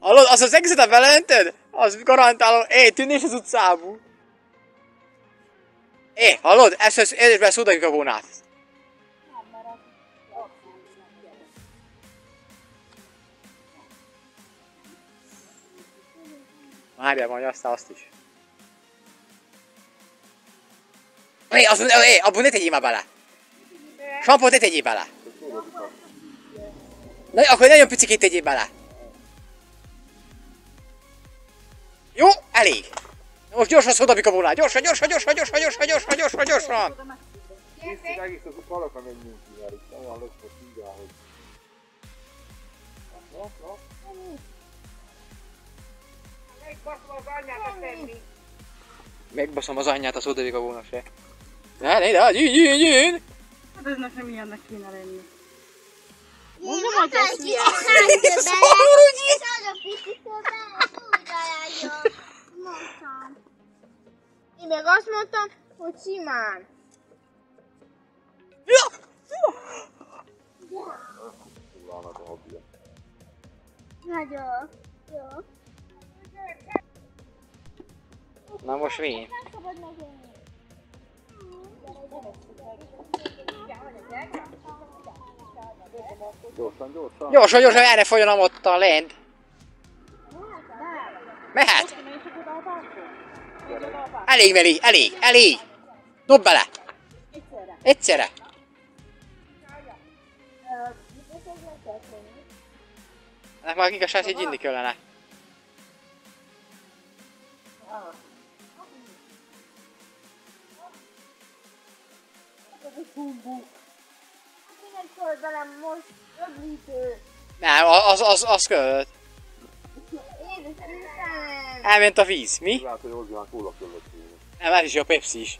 Hallod, az az egészet beleöntöd? Az garantálom, éj, tűnés az utcából. É, hallod? Ezt az érésben szúdalik a vonát. Várjál, majd aztán azt is. É, az, é, abból ne tegyél már bele. Sampót ne tegyél bele. Na, akkor nagyon picikét tegyél bele. Jó, elég. Most gyorsan szodabik a volán. Gyorsan, gyorsan, gyorsan, gyorsan, gyorsan, gyorsan, gyorsan, gyorsan. Készít egész az a palaka menjünk ki, mert itt olyan most mindjárt, hogy... Na, na, Megbaszom az anyját, az odavik a volna se. Ne, ne, de, gyűn, gyűn, gyűn. Hát ez nekem ilyennek kéne lenni. Mondom, hogy ez milyen. Én meg azt mondtam, hogy simán. fullának a hobbija. Nagyon. Jó. Na most mi? Gyorsan, gyorsan. Gyorsan, gyorsan, erre folyjon ott a lent. Mehet. Elég, Meli, elég, elég. Dob bele. Egyszerre. Hát már igazság, hogy inni kellene. Nem, az, az, az költ. Istenem! Elment a víz, mi? Lehet, hogy hozzá kóla kellett. Nem, ez is a Pepsi is.